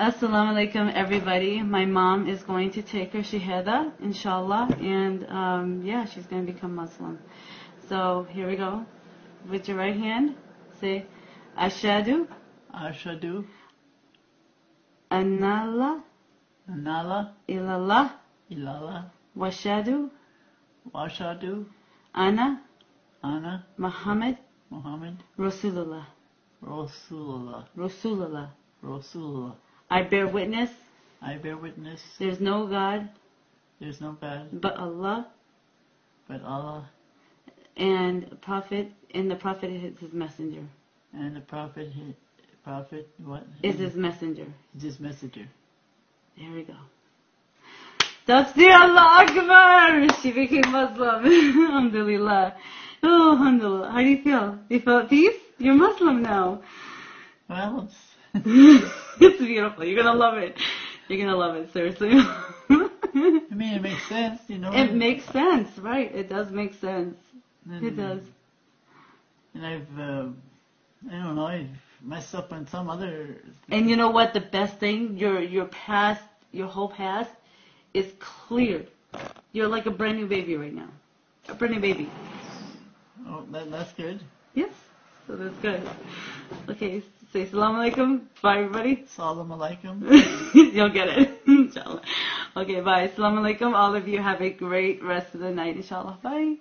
Assalamu alaikum, everybody. My mom is going to take her shahada, inshallah, and um, yeah, she's going to become Muslim. So here we go. With your right hand, say, Ashadu Ashadu anna Nala illallah Ilala washadu Washadu ana Anna Muhammad Muhammad Rasulullah. Rasulullah Rasulullah. Rasulullah. I bear witness I bear witness there's no God there's no God but Allah but Allah and Prophet, and the Prophet is his messenger. and the Prophet Prophet what Is his messenger. is his messenger. There we go. Takbir Allah Akbar! She became Muslim. Alhamdulillah. Oh, Alhamdulillah. How do you feel? You feel at peace? You're Muslim now. Well, it's, beautiful. You're gonna love it. You're gonna love it, seriously. I mean it makes sense, you know. it makes sense, right? It does make sense. and, It does. And I've uh, I don't know I've messed up on some other. And you know what? The best thing, your your past, your whole past, is clear. You're like a brand new baby right now. A brand new baby. Oh, that, that's good. Yes. So that's good. Okay, say salam alaikum. Bye everybody. Salam alaikum. You'll get it. Inshallah. Okay, bye. Salam alaikum. All of you have a great rest of the night, inshallah. Bye.